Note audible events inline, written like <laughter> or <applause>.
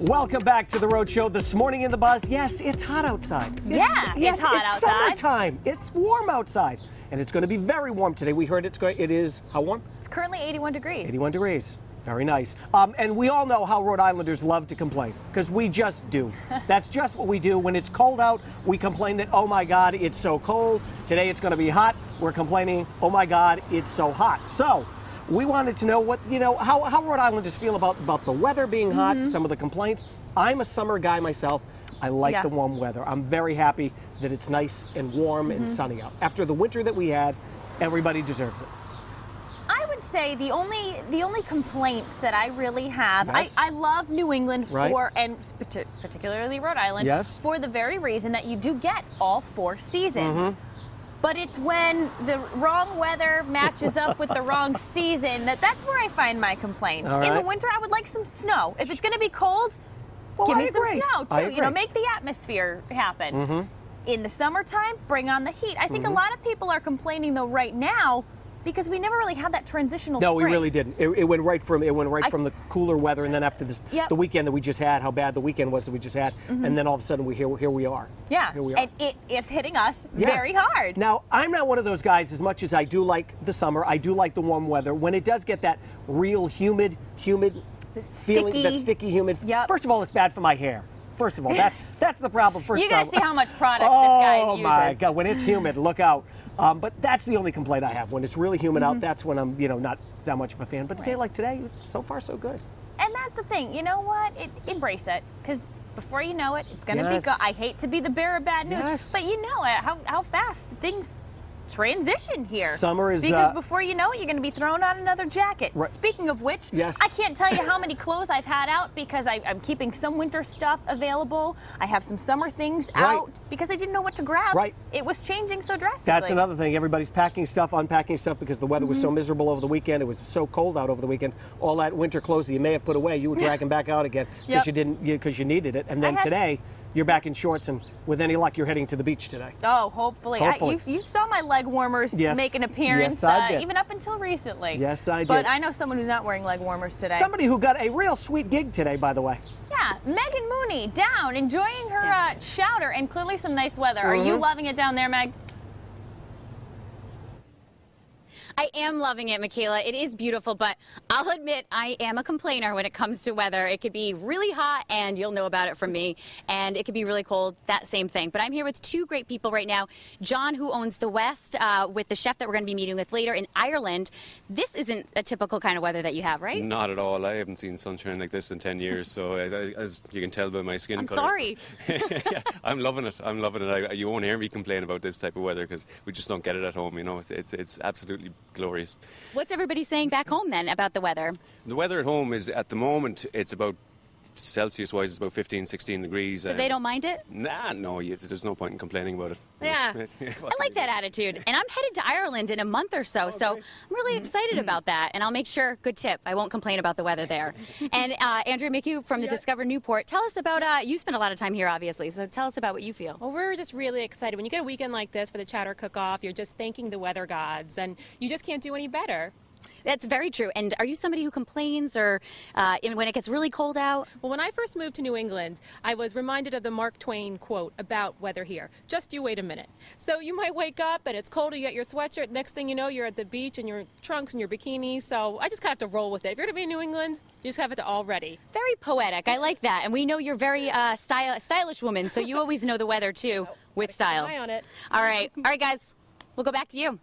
Welcome back to the Rhode Show. This morning in the buzz, yes, it's hot outside. It's, Yeah, yes, it's hot it's outside. summertime. It's warm outside, and it's going to be very warm today. We heard it's going. It is how warm? It's currently 81 degrees. 81 degrees. Very nice. Um, and we all know how Rhode Islanders love to complain because we just do. <laughs> That's just what we do. When it's cold out, we complain that, oh my God, it's so cold. Today it's going to be hot. We're complaining, oh my God, it's so hot. So we wanted to know what, you know, how, how Rhode Islanders feel about, about the weather being hot, some of the complaints. I'm a summer guy myself. I like Yeah. the warm weather. I'm very happy that it's nice and warm and sunny out. After the winter that we had, everybody deserves it. I would say the only the only complaints that I really have, Yes. I, I love New England Right. for and particularly Rhode Island, Yes. for the very reason that you do get all four seasons. Mm-hmm. But it's when the wrong weather matches up with the wrong season that that's where I find my complaints. All In the winter, I would like some snow. If it's going to be cold, Well, give I me agree. some snow too. You know. Mm-hmm. make the atmosphere happen. In the summertime, bring on the heat. I think a lot of people are complaining though right now because we never really had that transitional. No, we really didn't. It, it went right from it went right I- from the cooler weather, and then after this, Yep. the weekend that we just had, how bad the weekend was that we just had, mm-hmm. and then all of a sudden we here here we are. Yeah, here we are. and it is hitting us Yeah. very hard. Now, I'm not one of those guys. As much as I do like the summer, I do like the warm weather. When it does get that real humid, humid feeling, that sticky- humid. Yep. First of all, it's bad for my hair. First of all, that's <laughs> that's the problem. First You problem. see how much product this guy uses. Oh my God! When it's humid, look out. Um, but that's the only complaint I have. When it's really humid Mm-hmm. out, that's when I'm, you know, not that much of a fan. But a day like today, so far so good. And that's the thing. You know what? It, embrace it because before you know it, it's gonna Yes. be. Go- I hate to be the bearer of bad news, Yes. but you know it, how how fast things transition here. Summer is, because uh, before you know it, you're going to be thrown on another jacket. Right. Speaking of which, Yes. I can't tell you how many clothes I've had out because I, I'm keeping some winter stuff available. I have some summer things Right. out because I didn't know what to grab. Right. It was changing so drastically. That's another thing. Everybody's packing stuff, unpacking stuff because the weather was Mm-hmm. so miserable over the weekend. It was so cold out over the weekend. All that winter clothes that you may have put away, you were dragging <laughs> back out again because Yep. you didn't because you needed it. And then today, you're back in shorts, and with any luck, you're heading to the beach today. Oh, hopefully. Hopefully. I, you, you saw my leg warmers Yes. make an appearance, Yes, I uh, did. even up until recently. Yes, I did. But. I know someone who's not wearing leg warmers today. Somebody who got a real sweet gig today, by the way. Yeah, Meaghan Mooney down, enjoying her uh, chowder and clearly some nice weather. Are you Mhm. loving it down there, Meg? I am loving it, Michaela. It is beautiful, but I'll admit I am a complainer when it comes to weather. It could be really hot, and you'll know about it from me, and it could be really cold, that same thing. But I'm here with two great people right now. John, who owns The West, uh, with the chef that we're going to be meeting with later in Ireland. This isn't a typical kind of weather that you have, right? Not at all. I haven't seen sunshine like this in 10 years, so as, as you can tell by my skin I'm colour. sorry. <laughs> yeah, I'm loving it. I'm loving it. I, you won't hear me complain about this type of weather because we just don't get it at home, you know. It's, it's, it's absolutely glorious. What's everybody saying back home then about the weather? The weather at home is, at the moment, it's about Celsius wise, it's about 15, 16 degrees. But they don't mind it? Nah, no, you, there's no point in complaining about it. Yeah. <laughs> I like that attitude. And I'm headed to Ireland in a month or so, so I'm really excited about that. And I'll make sure, good tip, I won't complain about the weather there. <laughs> and uh, Andrea McHugh from the Discover Newport, tell us about, uh, you spend a lot of time here, obviously, so tell us about what you feel. Well, we're just really excited. When you get a weekend like this for the Chowder Cook-Off, you're just thanking the weather gods, and you just can't do any better. That's very true. And are you somebody who complains or uh, when it gets really cold out? Well, when I first moved to New England, I was reminded of the Mark Twain quote about weather here. Just you wait a minute. So you might wake up and it's cold, you get your sweatshirt. Next thing you know, you're at the beach in your trunks and your bikini. So I just kind of have to roll with it. If you're going to be in New England, you just have it all ready. Very poetic. I like that. And we know you're very uh, style- stylish woman, so you always know the weather too <laughs> with style. eye on it. All right. All right, guys, we'll go back to you.